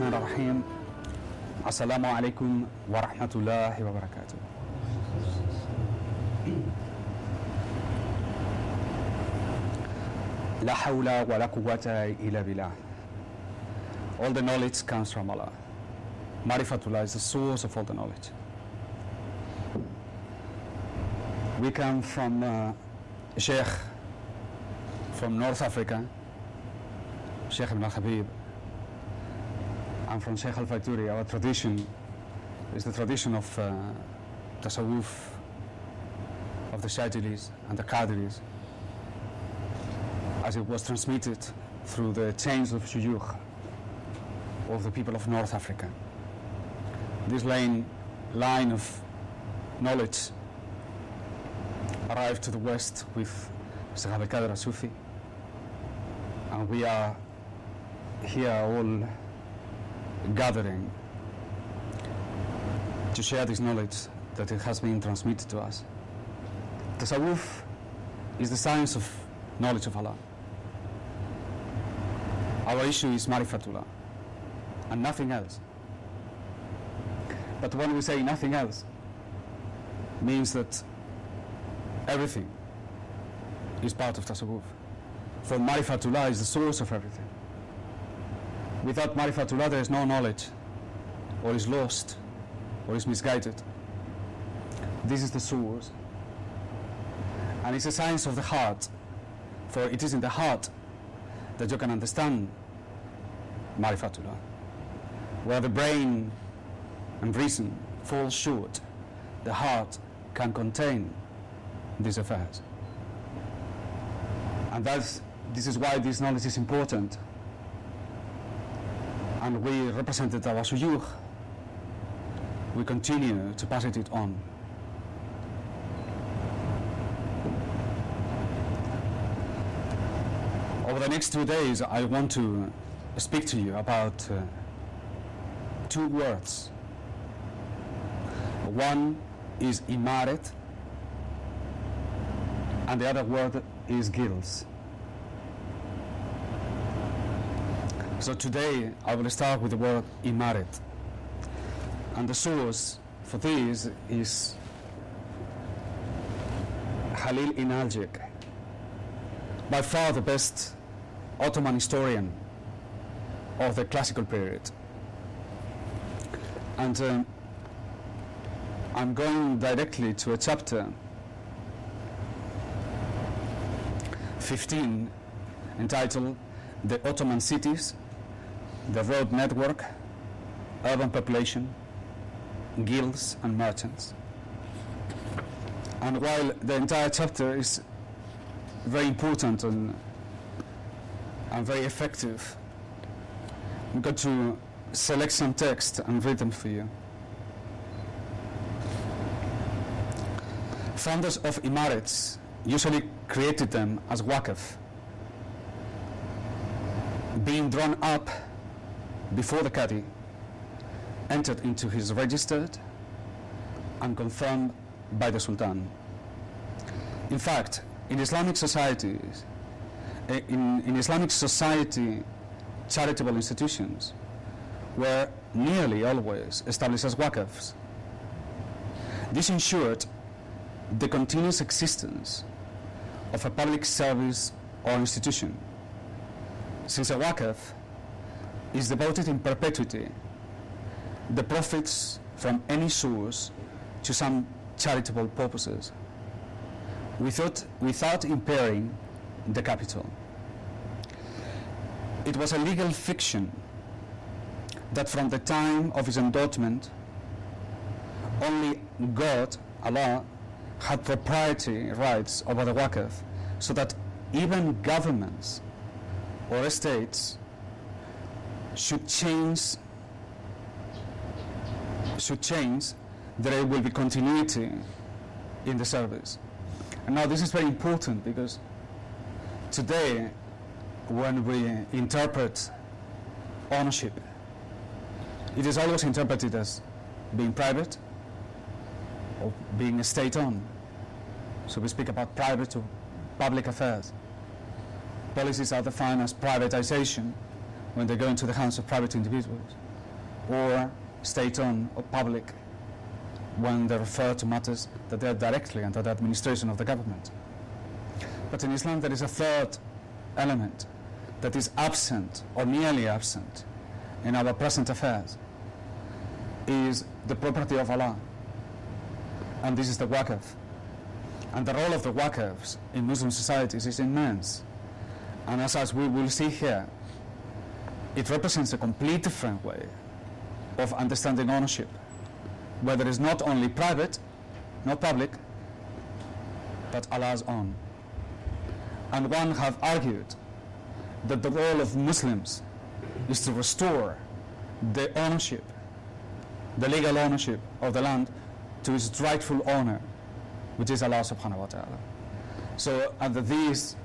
بسم الله الرحمن الرحيم السلام عليكم ورحمة الله وبركاته لا حول ولا قوة إلا بالله All the knowledge comes from Allah. Marifatullah is the source of all the knowledge. We come from uh, Sheikh from North Africa, Sheikh Ibn Habib. I'm from Sheikh Al Faituri. Our tradition is the tradition of uh, Tasawwuf, of the Shadhilis and the Qadiris, as it was transmitted through the chains of Shuyukh of the people of North Africa. This line, line of knowledge arrived to the West with Sheikh Qadir Sufi, and we are here all gathering to share this knowledge that it has been transmitted to us. Tasawwuf is the science of knowledge of Allah. Our issue is Marifatullah and nothing else. But when we say nothing else, means that everything is part of Tasawwuf. For Marifatullah is the source of everything. Without Marifatullah, there is no knowledge, or is lost, or is misguided. This is the source. And it's a science of the heart, for it is in the heart that you can understand Marifatullah. Where the brain and reason fall short, the heart can contain these affairs. And that's, this is why this knowledge is important. And we represented our suyukh. We continue to pass it on. Over the next two days, I want to speak to you about uh, two words. One is imaret, and the other word is guilds. So today I will start with the word imaret. And the source for this is Halil Inalcik, by far the best Ottoman historian of the classical period. And um, I'm going directly to a chapter 15 entitled The Ottoman Cities, the Road Network, Urban Population, Guilds and Merchants. And while the entire chapter is very important and, and very effective, I'm going to select some text and read them for you. Founders of Imarets usually created them as Waqf, being drawn up before the Qadi, entered into his registered and confirmed by the Sultan. In fact, in Islamic societies, eh, in, in Islamic society, charitable institutions were nearly always established as Waqfs. This ensured the continuous existence of a public service or institution. Since a Waqf is devoted in perpetuity, the profits from any source to some charitable purposes without, without impairing the capital. It was a legal fiction that from the time of his endowment, only God, Allah, had proprietary rights over the Waqf, so that even governments or estates should change should change, there will be continuity in the service. And now this is very important because today when we interpret ownership, it is always interpreted as being private or being state-owned. So we speak about private or public affairs. Policies are defined as privatization when they go into the hands of private individuals, or state-owned or public when they refer to matters that they are directly under the administration of the government. But in Islam there is a third element that is absent or nearly absent in our present affairs is the property of Allah. And this is the waqf. And the role of the waqfs in Muslim societies is immense. And as, as we will see here, it represents a complete different way of understanding ownership, where there is not only private, not public, but Allah's own. And one have argued that the role of Muslims is to restore the ownership, the legal ownership of the land to its rightful owner, which is Allah subhanahu wa ta'ala. So under this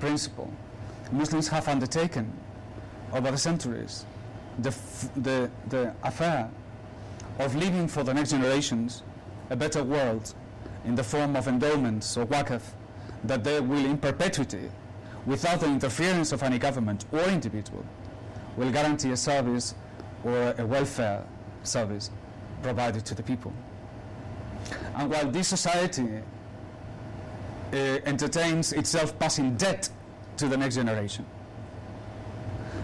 principle, Muslims have undertaken over the centuries the, the, the affair of leaving for the next generations a better world in the form of endowments or waqf that they will in perpetuity without the interference of any government or individual will guarantee a service or a welfare service provided to the people. And while this society uh, entertains itself passing debt to the next generation,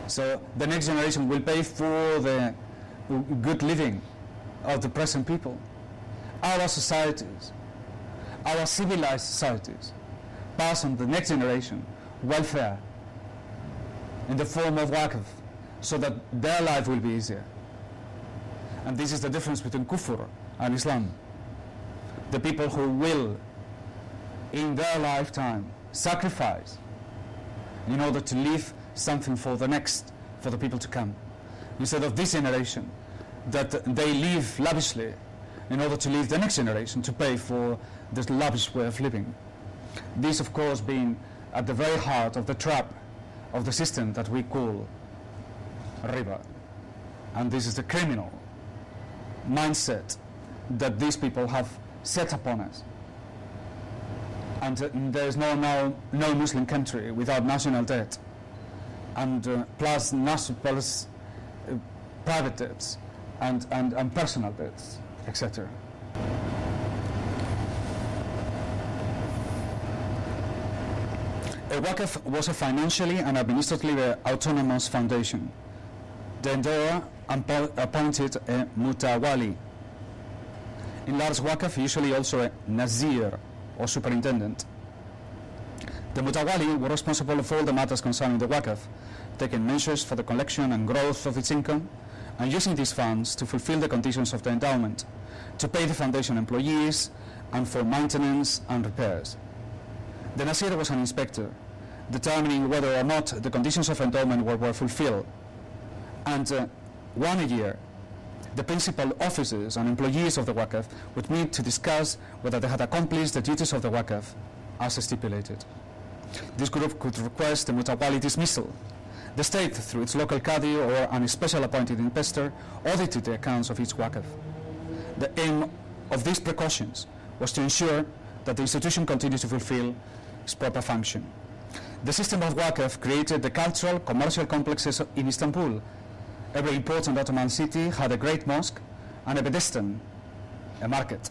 so the next generation will pay for the good living of the present people. Our societies, our civilized societies, pass on the next generation welfare in the form of waqf so that their life will be easier. And this is the difference between kufr and Islam. The people who will, in their lifetime, sacrifice in order to leave something for the next, for the people to come. Instead of this generation, that they live lavishly in order to leave the next generation to pay for this lavish way of living. This, of course, being at the very heart of the trap of the system that we call riba. And this is the criminal mindset that these people have set upon us. And uh, there is no, no, no Muslim country without national debt, and plus, national, plus uh, private debts and, and, and personal debts, etc. Waqf was a financially and administratively autonomous foundation. The appointed a mutawali. In large Waqf, usually also a nazir or superintendent. The mutawali were responsible for all the matters concerning the Waqf, taking measures for the collection and growth of its income, and using these funds to fulfill the conditions of the endowment, to pay the foundation employees, and for maintenance and repairs. The Nasir was an inspector, determining whether or not the conditions of endowment were, were fulfilled. And uh, one a year, the principal officers and employees of the Waqf would meet to discuss whether they had accomplished the duties of the Waqf as stipulated. This group could request the mutawali dismissal. The state, through its local qadi or an special appointed investor, audited the accounts of each Waqf. The aim of these precautions was to ensure that the institution continued to fulfill its proper function. The system of Waqf created the cultural, commercial complexes in Istanbul. Every important Ottoman city had a great mosque and a bedestan, a market.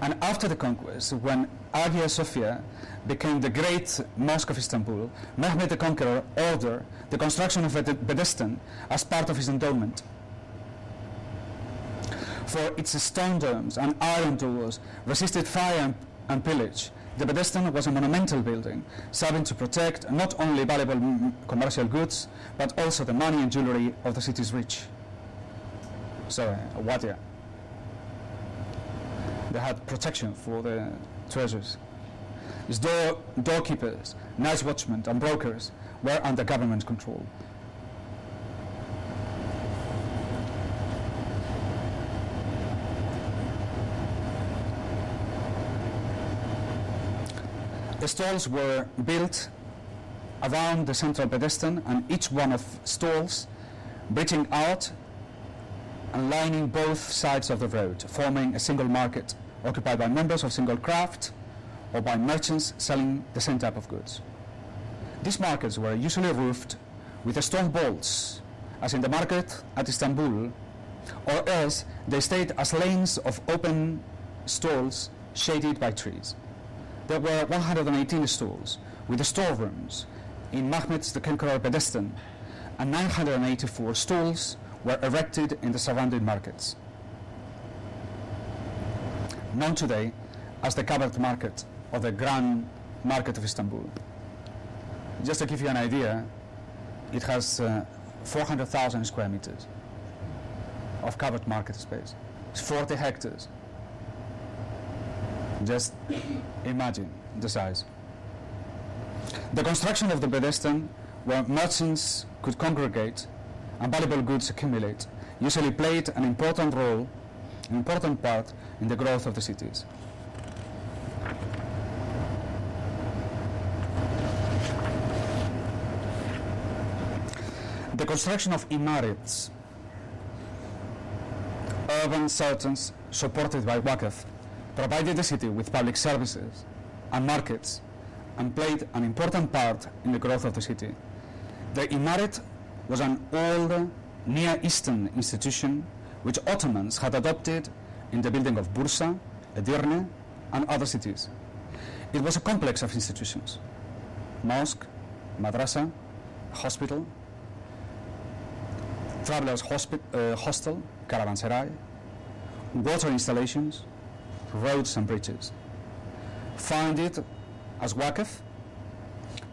And after the conquest, when Hagia Sophia became the great mosque of Istanbul, Mehmed the Conqueror ordered the construction of a bedestan as part of his endowment. For its stone domes and iron doors resisted fire and, and pillage, the Bedestan was a monumental building, serving to protect not only valuable commercial goods, but also the money and jewelry of the city's rich. Sorry, Wadia. They had protection for the treasures. Its door, doorkeepers, night watchmen, and brokers were under government control. The stalls were built around the central bedestan and each one of stalls breaching out and lining both sides of the road, forming a single market occupied by members of single craft or by merchants selling the same type of goods. These markets were usually roofed with stone bolts, as in the market at Istanbul, or else they stayed as lanes of open stalls shaded by trees. There were 118 stalls with storerooms in Mehmed's the Conqueror Bedestan, and 984 stalls were erected in the surrounding markets. Known today as the covered market or the Grand Market of Istanbul. Just to give you an idea, it has uh, 400,000 square meters of covered market space. It's 40 hectares. Just imagine the size. The construction of the Bedestan, where merchants could congregate and valuable goods accumulate, usually played an important role, an important part in the growth of the cities. The construction of imarets, urban sultans supported by Waqf, provided the city with public services and markets and played an important part in the growth of the city. The Imaret was an old Near Eastern institution which Ottomans had adopted in the building of Bursa, Edirne, and other cities. It was a complex of institutions mosque, madrasa, hospital, travelers' hospi- uh, hostel, caravanserai, water installations, roads and bridges. Founded as Waqf,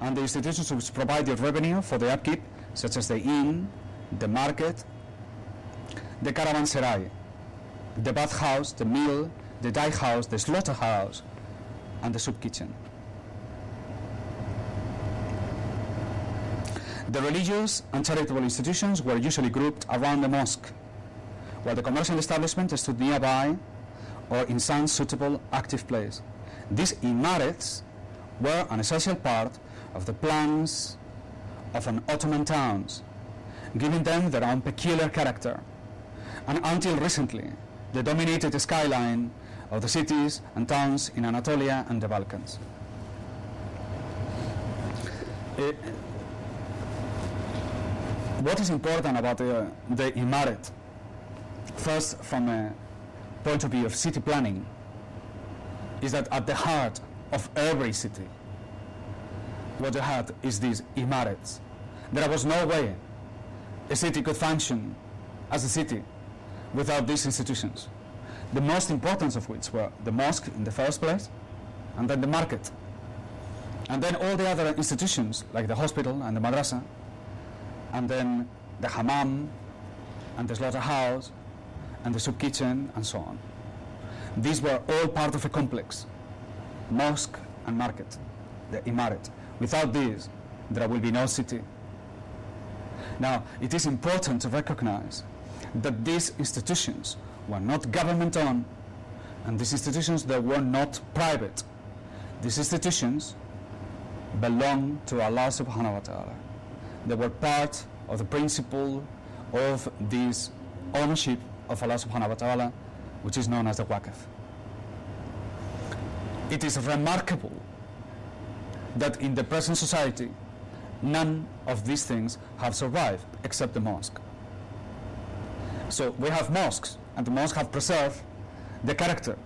and the institutions which provided revenue for the upkeep, such as the inn, the market, the caravanserai, the bathhouse, the mill, the dye house, the slaughterhouse, and the soup kitchen. The religious and charitable institutions were usually grouped around the mosque, while the commercial establishment stood nearby or in some suitable active place. These imarets were an essential part of the plans of an Ottoman towns, giving them their own peculiar character. And until recently, they dominated the skyline of the cities and towns in Anatolia and the Balkans. Eh, what is important about the, the Imaret? First, from a point of view of city planning, is that at the heart of every city, what you had is these Imarets. There was no way a city could function as a city without these institutions. The most important of which were the mosque in the first place, and then the market. And then all the other institutions, like the hospital and the madrasa, and then the hammam, and the slaughterhouse, and the soup kitchen, and so on. These were all part of a complex mosque and market, the imaret. Without these, there will be no city. Now, it is important to recognize that these institutions were not government owned, and these institutions that were not private. These institutions belong to Allah subhanahu wa ta'ala. They were part of the principle of this ownership of Allah subhanahu wa ta'ala, which is known as the Waqf. It is remarkable that in the present society, none of these things have survived except the mosque. So we have mosques, and the mosques have preserved the character,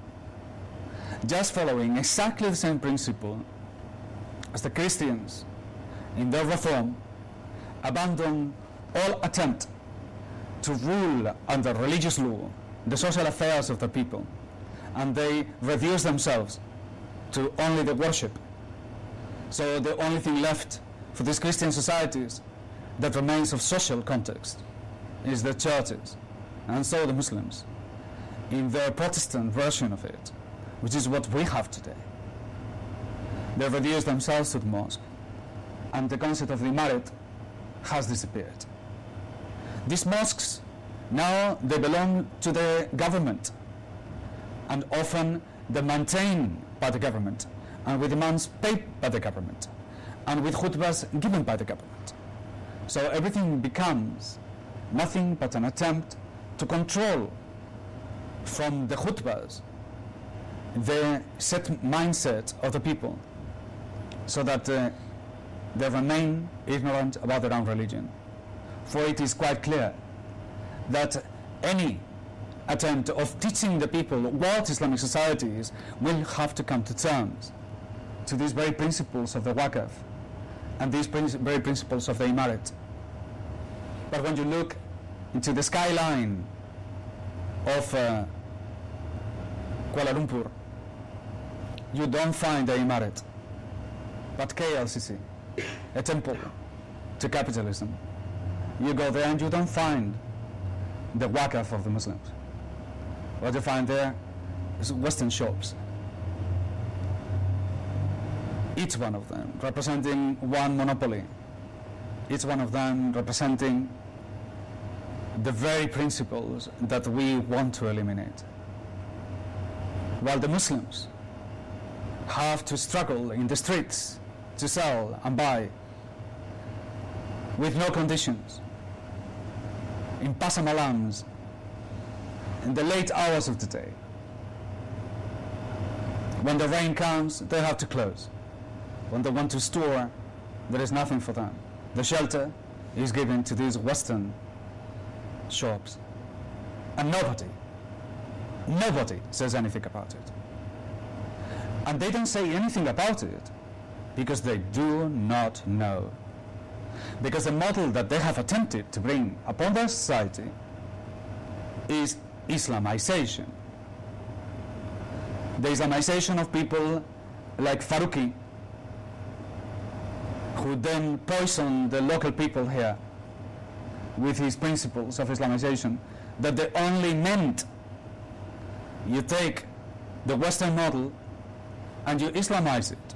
just following exactly the same principle as the Christians in their reform abandoned all attempt to rule under religious law the social affairs of the people, and they reduce themselves to only the worship. So the only thing left for these Christian societies that remains of social context is the churches, and so the Muslims, in their Protestant version of it, which is what we have today. They reduce themselves to the mosque, and the concept of the imaret has disappeared. These mosques now they belong to the government, and often they're maintained by the government, and with demands paid by the government, and with khutbahs given by the government. So everything becomes nothing but an attempt to control from the khutbahs the set mindset of the people so that uh, they remain ignorant about their own religion. For it is quite clear that any attempt of teaching the people what Islamic society is will have to come to terms to these very principles of the Waqf and these very principles of the Imarat. But when you look into the skyline of uh, Kuala Lumpur, you don't find the Imarat, but KLCC, a temple to capitalism. You go there and you don't find the Waqf of the Muslims. What you find there is Western shops. Each one of them representing one monopoly. Each one of them representing the very principles that we want to eliminate. While the Muslims have to struggle in the streets to sell and buy with no conditions, in Pasar Malams, in the late hours of the day. When the rain comes, they have to close. When they want to store, there is nothing for them. The shelter is given to these Western shops. And nobody, nobody says anything about it. And they don't say anything about it because they do not know. Because the model that they have attempted to bring upon their society is Islamization. The Islamization of people like Faruqi, who then poisoned the local people here with his principles of Islamization, that they only meant you take the Western model and you Islamize it.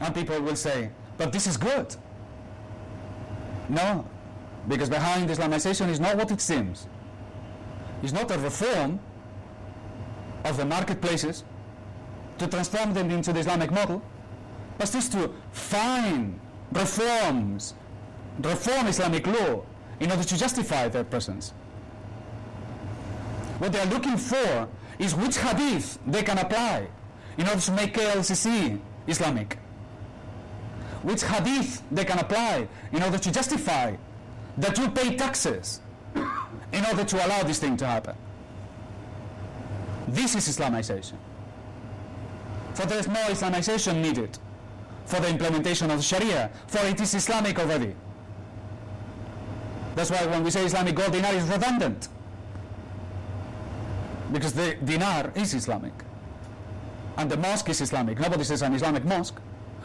And people will say, but this is good. No, because behind Islamization is not what it seems. It's not a reform of the marketplaces to transform them into the Islamic model, but just to find reforms, reform Islamic law in order to justify their presence. What they are looking for is which hadith they can apply in order to make KLCC Islamic. Which hadith they can apply in order to justify that you pay taxes in order to allow this thing to happen. This is Islamization. For there is no Islamization needed for the implementation of Sharia, for it is Islamic already. That's why when we say Islamic gold dinar is redundant. Because the dinar is Islamic. And the mosque is Islamic. Nobody says an Islamic mosque.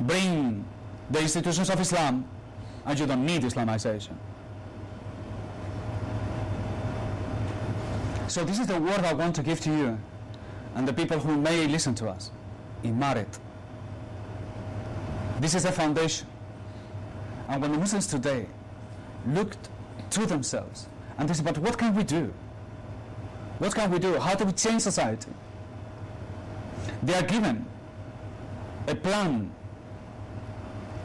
Bring the institutions of Islam and you don't need Islamization. So this is the word I want to give to you and the people who may listen to us. Imaret. This is the foundation. And when the Muslims today looked to themselves and they said, but what can we do? What can we do? How do we change society? They are given a plan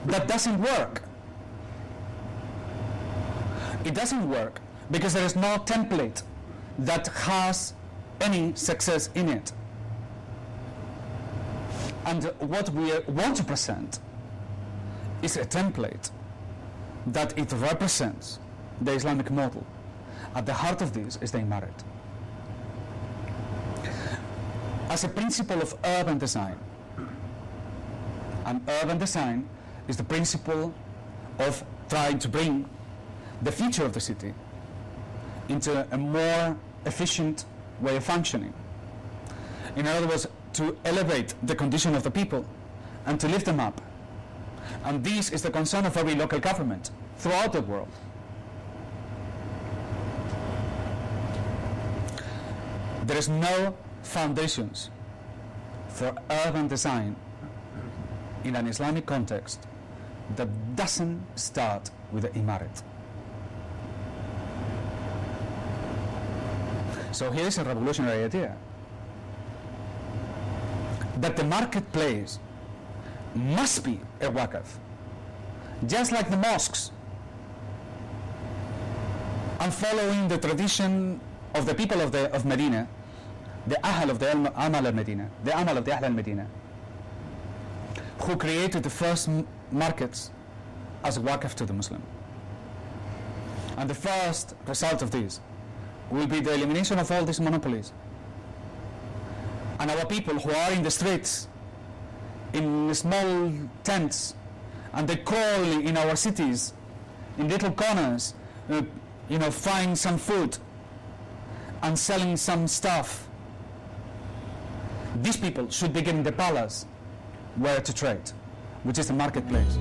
that doesn't work. It doesn't work because there is no template that has any success in it. And what we want to present is a template that it represents the Islamic model. At the heart of this is the Imarat. As a principle of urban design, and urban design is the principle of trying to bring the future of the city into a more efficient way of functioning. In other words, to elevate the condition of the people and to lift them up. And this is the concern of every local government throughout the world. There is no foundations for urban design in an Islamic context that doesn't start with the Imarat. So here is a revolutionary idea that the marketplace must be a waqf, just like the mosques, and following the tradition of the people of, the, of Medina, the Ahl of the Amal al Medina, the Amal of the Ahl al Medina, who created the first markets as waqf to the Muslim. And the first result of this will be the elimination of all these monopolies. And our people who are in the streets, in small tents, and they crawl in our cities, in little corners, uh, you know, find some food and selling some stuff. These people should be getting the palace where to trade, which is the marketplace.